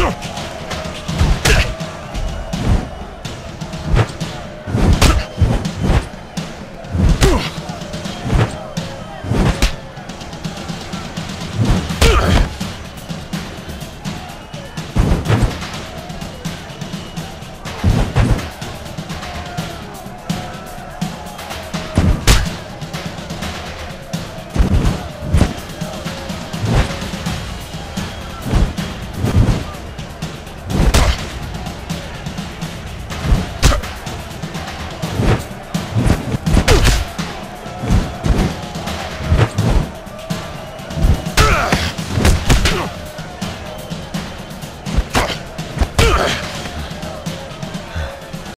Ugh!